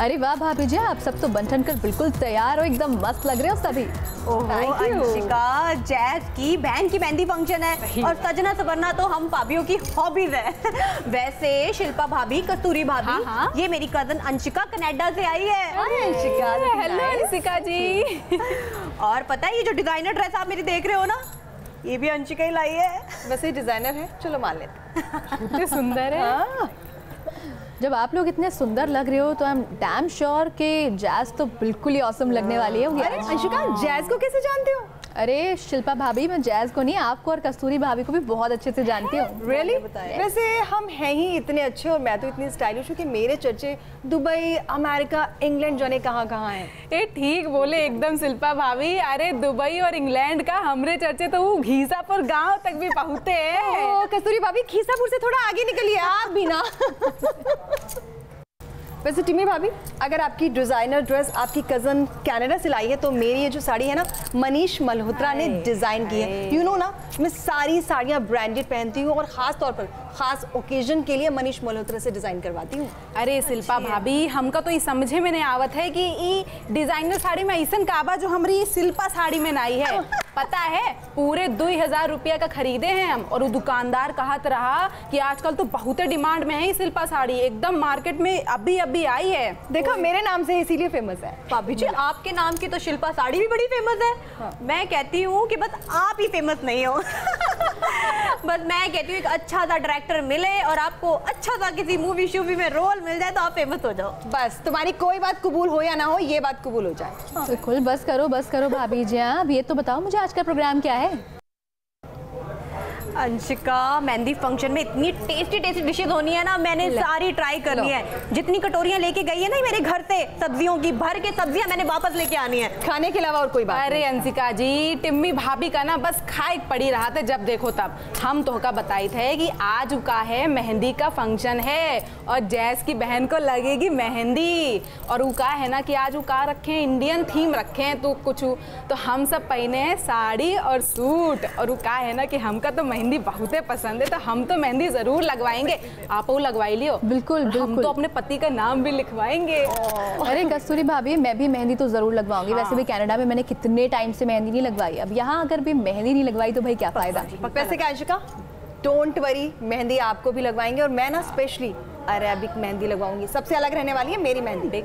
वाह भाभी जी आप सब तो बनठन कर बिल्कुल तैयार हो एकदम मस्त लग रहे हो सभी। ओहो अंशिका जैज की बहन की मेहंदी फ़ंक्शन है। और सजना सवरना तो हम भाभीियों की हॉबीज है। वैसे शिल्पा भाभी कस्तूरी भाभी हाँ, हाँ। ये मेरी कज़न अंशिका कनाडा से आई है। हेलो अंशिका जी। और पता है ये जो डिज़ाइनर ड्रेस आप मेरी देख रहे हो ना ये भी अंशिका ही लाई है। वैसे डिज़ाइनर है चलो मान लेते सुंदर है। जब आप लोग इतने सुंदर लग रहे हो तो आई एम डैम श्योर कि जैज तो बिल्कुल ही औसम लगने वाली होगी। अरे अंशिका जैज को कैसे जानते हो? अरे शिल्पा भाभी मैं जैज को नहीं आपको और कस्तूरी भाभी को भी बहुत अच्छे से जानती हूँ। रियली वैसे हम हैं ही इतने अच्छे और मैं तो इतनी स्टाइलिश हूँ कि मेरे चर्चे दुबई अमेरिका इंग्लैंड जाने कहाँ कहाँ हैं। ए ठीक बोले एकदम शिल्पा भाभी। अरे दुबई और इंग्लैंड का हमरे चर्चे तो वो घीसापुर गाँव तक भी पहुँचते हैं। कस्तूरी भाभी खीसापुर से थोड़ा आगे निकलिए आप भी ना। वैसे टिमी भाभी अगर आपकी डिज़ाइनर ड्रेस आपकी कज़न कनाडा से लाई है तो मेरी ये जो साड़ी है ना मनीष मल्होत्रा ने डिज़ाइन की है। यू नो ना मैं सारी साड़ियाँ ब्रांडेड पहनती हूँ और खास तौर पर खास ओकेजन के लिए मनीष मल्होत्रा से डिज़ाइन करवाती हूँ। अरे शिल्पा भाभी हमका तो ये समझे में नहीं आवत है कि ई डिज़ाइनर साड़ी में ऐसा काबा जो हमारी शिल्पा साड़ी में नाई है। पता है पूरे दो हज़ार रुपया का खरीदे हैं हम। और वो दुकानदार कहत रहा कि आजकल तो बहुत डिमांड में है ये शिल्पा साड़ी। एकदम मार्केट में अभी अभी आई है। देखो मेरे नाम से इसीलिए फ़ेमस है। भाभी जी आपके नाम की तो शिल्पा साड़ी भी बड़ी फ़ेमस है। हाँ। मैं कहती हूँ कि बस आप ही फ़ेमस नहीं हो। बस मैं कहती हूँ एक अच्छा सा डायरेक्टर मिले और आपको अच्छा सा किसी मूवी शूवी में रोल मिल जाए तो आप फ़ेमस हो जाओ। बस तुम्हारी कोई बात कबूल हो या ना हो ये बात कबूल हो जाए। बिल्कुल बस करो बस करो भाभी जी हाँ। अब ये तो बताओ मुझे आज का प्रोग्राम क्या है? अंशिका मेहंदी फ़ंक्शन में इतनी टेस्टी टेस्टी डिशेज होनी है ना मैंने सारी ट्राई करनी है। जितनी कटोरियाँ लेके गई है ना मेरे घर से सब्जियों की भर के सब्ज़ियाँ मैंने वापस लेके आनी है। खाने के अलावा और कोई बात अरे अंशिका जी टिम्मी भाभी का ना बस खाए पड़ी रहा था जब देखो तब। हम तो का बताई थे कि आज का है मेहंदी का फ़ंक्शन है और जैस की बहन को लगेगी मेहंदी। और वो का है ना कि आज वो का रखे इंडियन थीम रखे हैं तो कुछ तो हम सब पहने हैं साड़ी और सूट। और वो का है ना कि हमका तो मेहंदी बहुत पसंद है तो हम तो मेहंदी ज़रूर लगवाएँगे। आप वो लगवाई लियो। बिल्कुल, और हम तो अपने पति का नाम भी लिखवाएँगे। अरे कस्तूरी भाभी मैं भी मेहंदी तो ज़रूर लगवाऊँगी। वैसे भी कनाडा में मैंने कितने टाइम से मेहंदी नहीं लगवाई। अब यहाँ अगर भी मेहंदी नहीं लगवाई तो भाई क्या फ़ायदा? वैसे क्या अंशिका डोंट वरी मेहंदी आपको भी लगवाएँगे और मैं ना स्पेशली अरेबिक मेहंदी लगवाऊँगी। सबसे अलग रहने वाली है मेरी मेहंदी।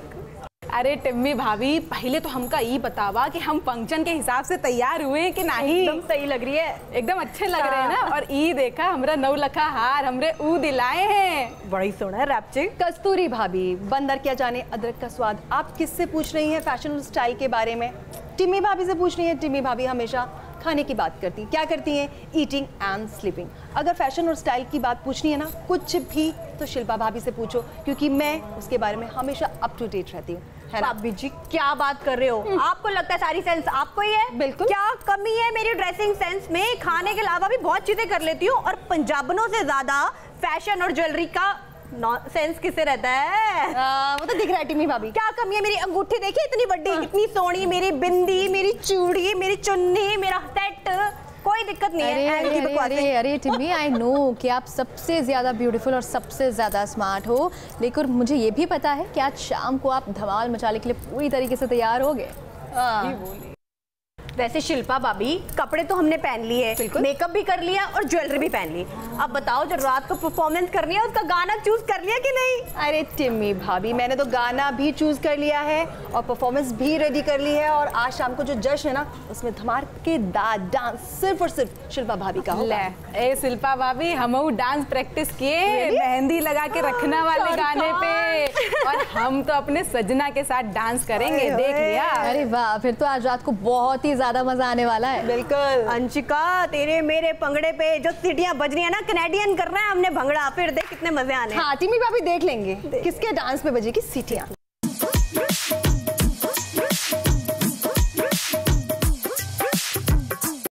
अरे टिम्मी भाभी पहले तो हमका ये बतावा कि हम फ़ंक्शन के हिसाब से तैयार हुए हैं कि नहीं? एकदम सही लग रही है। एकदम अच्छे लग रहे हैं ना? और ई देखा हमरा नौ लखा हार हमरे ऊ दिलाए हैं। बड़ी सोना है रैपचे कस्तूरी भाभी बंदर क्या जाने अदरक का स्वाद आप किससे पूछ रही हैं फ़ैशन स्टाइल के बारे में? टिम्मी भाभी से पूछ रही है टिम्मी भाभी हमेशा। खाने की बात करती हैं। क्या करती हैं? ईटिंग एंड स्लीपिंग अगर फ़ैशन और स्टाइल की बात पूछनी है ना कुछ भी तो शिल्पा भाभी से पूछो क्योंकि मैं उसके बारे में हमेशा अप टू डेट रहती हूँ। है भाभी जी क्या बात कर रहे हो? आपको लगता है सारी सेंस आपको ही है? बिल्कुल। क्या कमी है मेरी ड्रेसिंग सेंस में? खाने के अलावा भी बहुत चीज़ें कर लेती हूँ और पंजाबनों से ज़्यादा फ़ैशन और ज्वेलरी का सेंस किसे रहता है? आ, वो तो दिख रहा है टिम्मी भाभी। क्या कमी है मेरी अंगूठी देखिए इतनी बड़ी इतनी सोनी मेरी बिंदी मेरी चूड़ी मेरी चुन्नी मेरा सेट। कोई दिक्कत नहीं अरे है अरे अरे अरे अरे टिम्मी आई नो कि आप सबसे ज़्यादा ब्यूटीफुल और सबसे ज़्यादा स्मार्ट हो लेकिन मुझे ये भी पता है कि आज शाम को आप धमाल मचाने के लिए पूरी तरीके से तैयार हो गए। वैसे शिल्पा भाभी कपड़े तो हमने पहन लिए मेकअप भी कर लिया और ज्वेलरी भी पहन ली। अब बताओ जो रात को परफॉर्मेंस करनी है उसका गाना चूज़ कर लिया कि नहीं? अरे टिम्मी भाभी मैंने तो गाना भी चूज़ कर लिया है और परफॉर्मेंस भी रेडी कर ली है और आज शाम को जो जश्न है ना उसमें धमाकेदार डांस सिर्फ़ और सिर्फ़ शिल्पा भाभी का ले। होगा ए शिल्पा भाभी हम डांस प्रैक्टिस किए मेहंदी लगा के रखना वाले गाने पे। और हम तो अपने सजना के साथ डांस करेंगे देख लिया। अरे वाह फिर तो आज रात को बहुत ही ज़्यादा मज़ा आने वाला है। बिल्कुल। अंशिका तेरे मेरे पंगड़े पे जो सीटियाँ बज रही है ना कनेडियन कर रहा है हमने भंगड़ा। फिर देख कितने मज़े आने हैं। टीमी भाभी देख लेंगे। किसके डांस पे बजेगी? सीटियाँ